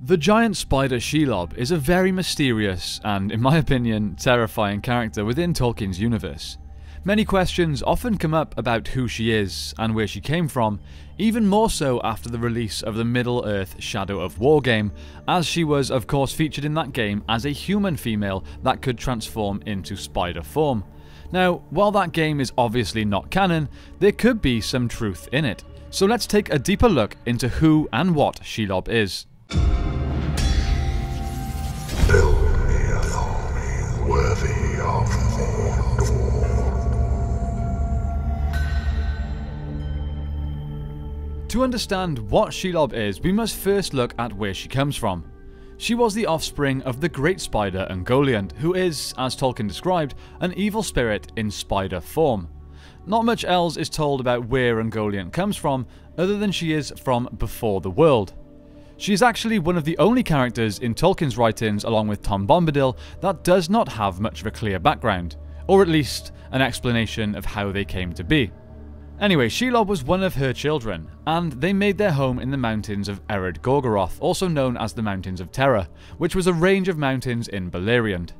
The giant spider Shelob is a very mysterious and, in my opinion, terrifying character within Tolkien's universe. Many questions often come up about who she is and where she came from, even more so after the release of the Middle-earth Shadow of War game, as she was of course featured in that game as a human female that could transform into spider form. Now, while that game is obviously not canon, there could be some truth in it. So let's take a deeper look into who and what Shelob is. To understand what Shelob is, we must first look at where she comes from. She was the offspring of the great spider Ungoliant, who is, as Tolkien described, an evil spirit in spider form. Not much else is told about where Ungoliant comes from, other than she is from before the world. She is actually one of the only characters in Tolkien's writings, along with Tom Bombadil, that does not have much of a clear background, or at least an explanation of how they came to be. Anyway, Shelob was one of her children, and they made their home in the mountains of Ered Gorgoroth, also known as the Mountains of Terror, which was a range of mountains in Beleriand.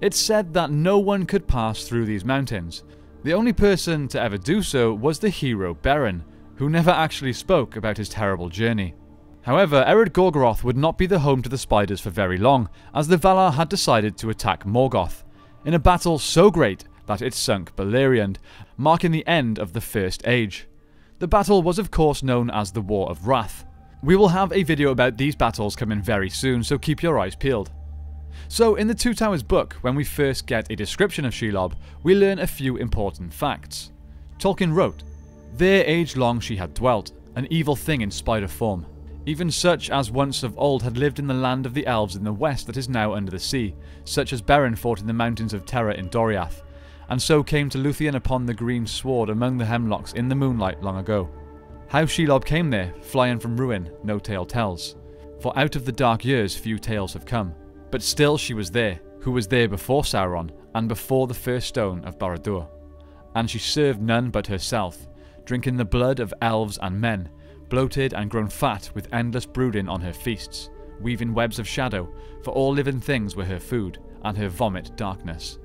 It's said that no one could pass through these mountains. The only person to ever do so was the hero Beren, who never actually spoke about his terrible journey. However, Ered Gorgoroth would not be the home to the spiders for very long, as the Valar had decided to attack Morgoth, in a battle so great that it sunk Beleriand, marking the end of the First Age. The battle was of course known as the War of Wrath. We will have a video about these battles coming very soon, so keep your eyes peeled. So, in the Two Towers book, when we first get a description of Shelob, we learn a few important facts. Tolkien wrote, There age long she had dwelt, an evil thing in spider form even such as once of old had lived in the land of the elves in the west that is now under the sea, such as Beren fought in the mountains of Terror in Doriath, and so came to Luthien upon the green sward among the hemlocks in the moonlight long ago. How Shelob came there, flying from ruin, no tale tells. For out of the dark years few tales have come. But still she was there, who was there before Sauron, and before the first stone of Barad-dûr. And she served none but herself, drinking the blood of elves and men, bloated and grown fat with endless brooding on her feasts, weaving webs of shadow, for all living things were her food, and her vomit darkness.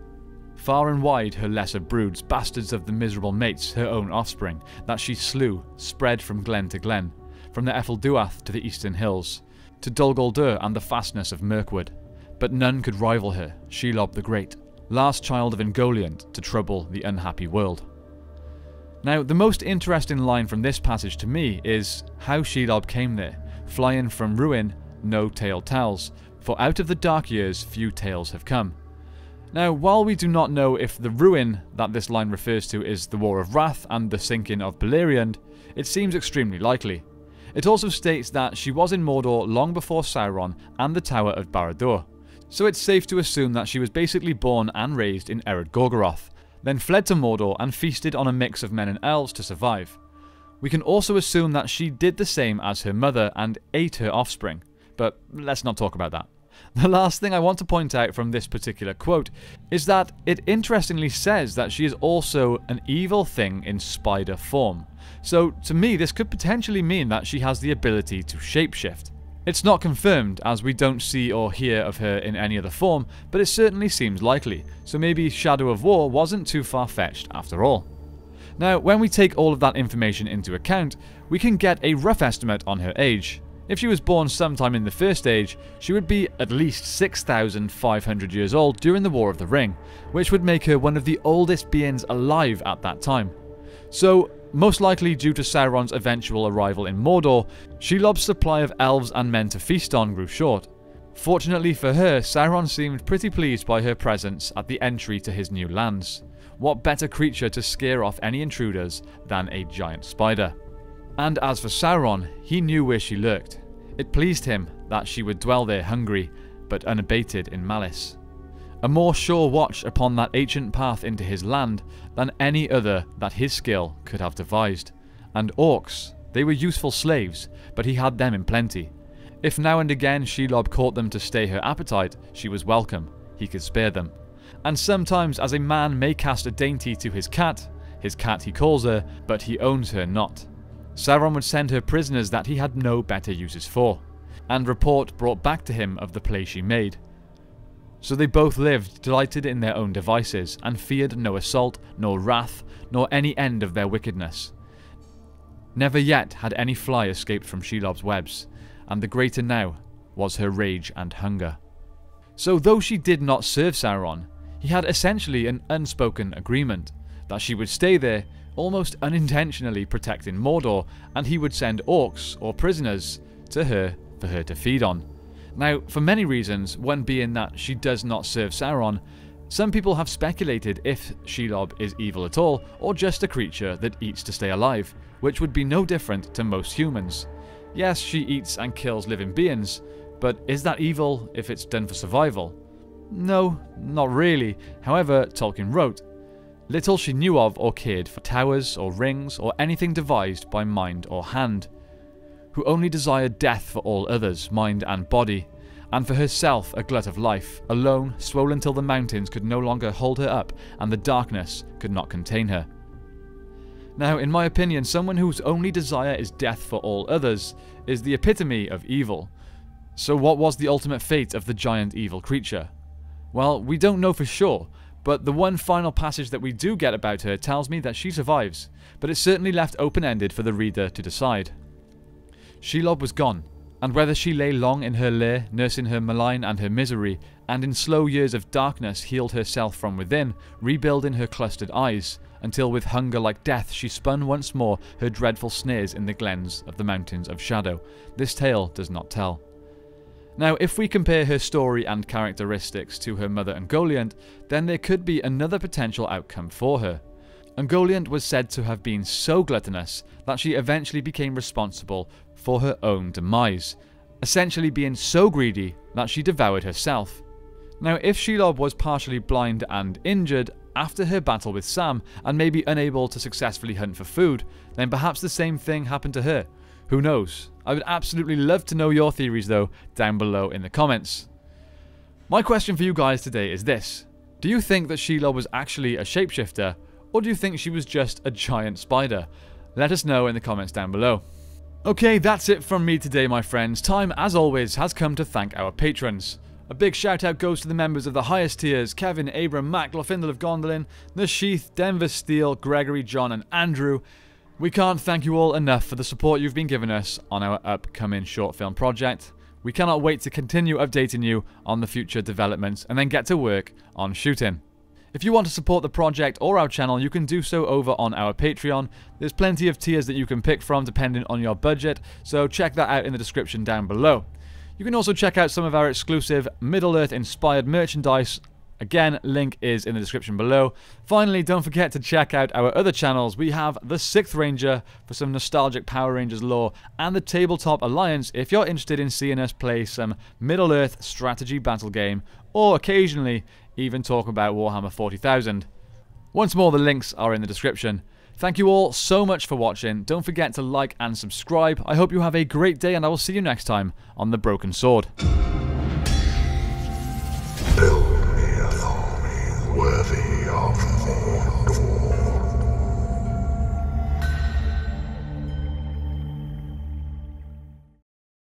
Far and wide her lesser broods, bastards of the miserable mates, her own offspring, that she slew, spread from glen to glen, from the Ephel-Duath to the eastern hills, to Dol Guldur and the fastness of Mirkwood. But none could rival her, Shelob the Great, last child of Ungoliant to trouble the unhappy world. Now, the most interesting line from this passage to me is how Shelob came there, flying from ruin, no tale tells, for out of the dark years few tales have come. Now, while we do not know if the ruin that this line refers to is the War of Wrath and the sinking of Beleriand, it seems extremely likely. It also states that she was in Mordor long before Sauron and the Tower of Barad-dûr, so it's safe to assume that she was basically born and raised in Ered Gorgoroth, then fled to Mordor and feasted on a mix of men and elves to survive. We can also assume that she did the same as her mother and ate her offspring, but let's not talk about that. The last thing I want to point out from this particular quote is that it interestingly says that she is also an evil thing in spider form. So to me, this could potentially mean that she has the ability to shapeshift. It's not confirmed, as we don't see or hear of her in any other form, but it certainly seems likely, so maybe Shadow of War wasn't too far-fetched after all. Now, when we take all of that information into account, we can get a rough estimate on her age. If she was born sometime in the First Age, she would be at least 6,500 years old during the War of the Ring, which would make her one of the oldest beings alive at that time. So, most likely due to Sauron's eventual arrival in Mordor, Shelob's supply of elves and men to feast on grew short. Fortunately for her, Sauron seemed pretty pleased by her presence at the entry to his new lands. What better creature to scare off any intruders than a giant spider? And as for Sauron, he knew where she lurked. It pleased him that she would dwell there hungry, but unabated in malice a more sure watch upon that ancient path into his land than any other that his skill could have devised. And orcs, they were useful slaves, but he had them in plenty. If now and again Shelob caught them to stay her appetite, she was welcome, he could spare them. And sometimes as a man may cast a dainty to his cat, his cat he calls her, but he owns her not. Sauron would send her prisoners that he had no better uses for. and report brought back to him of the play she made. So they both lived delighted in their own devices, and feared no assault, nor wrath, nor any end of their wickedness. Never yet had any fly escaped from Shelob's webs, and the greater now was her rage and hunger. So though she did not serve Sauron, he had essentially an unspoken agreement that she would stay there, almost unintentionally protecting Mordor, and he would send orcs or prisoners to her for her to feed on. Now, for many reasons, one being that she does not serve Sauron, some people have speculated if Shelob is evil at all, or just a creature that eats to stay alive, which would be no different to most humans. Yes, she eats and kills living beings, but is that evil if it's done for survival? No, not really. However, Tolkien wrote, Little she knew of or cared for towers or rings or anything devised by mind or hand, who only desired death for all others, mind and body, and for herself a glut of life, alone, swollen till the mountains could no longer hold her up and the darkness could not contain her. Now, in my opinion, someone whose only desire is death for all others is the epitome of evil. So, what was the ultimate fate of the giant evil creature? Well, we don't know for sure, but the one final passage that we do get about her tells me that she survives, but it's certainly left open ended for the reader to decide. Shelob was gone, and whether she lay long in her lair, nursing her malign and her misery, and in slow years of darkness healed herself from within, rebuilding her clustered eyes, until with hunger like death she spun once more her dreadful snares in the glens of the mountains of shadow, this tale does not tell. Now, if we compare her story and characteristics to her mother Ungoliant, then there could be another potential outcome for her. Ungoliant was said to have been so gluttonous that she eventually became responsible for her own demise, essentially being so greedy that she devoured herself. Now, if Shelob was partially blind and injured after her battle with Sam and maybe unable to successfully hunt for food, then perhaps the same thing happened to her. Who knows? I would absolutely love to know your theories though down below in the comments. My question for you guys today is this. Do you think that Shelob was actually a shapeshifter or do you think she was just a giant spider? Let us know in the comments down below. Okay, that's it from me today, my friends. Time, as always, has come to thank our patrons. A big shout out goes to the members of the highest tiers Kevin, Abram, Mac, Glorfindel of Gondolin, The Sheath, Denver Steel, Gregory, John, and Andrew. We can't thank you all enough for the support you've been giving us on our upcoming short film project. We cannot wait to continue updating you on the future developments and then get to work on shooting. If you want to support the project or our channel, you can do so over on our Patreon. There's plenty of tiers that you can pick from depending on your budget, so check that out in the description down below. You can also check out some of our exclusive Middle-earth inspired merchandise Again, link is in the description below. Finally, don't forget to check out our other channels. We have The Sixth Ranger for some nostalgic Power Rangers lore, and the Tabletop Alliance if you're interested in seeing us play some Middle-earth strategy battle game, or occasionally even talk about Warhammer 40,000. Once more, the links are in the description. Thank you all so much for watching. Don't forget to like and subscribe. I hope you have a great day, and I will see you next time on The Broken Sword.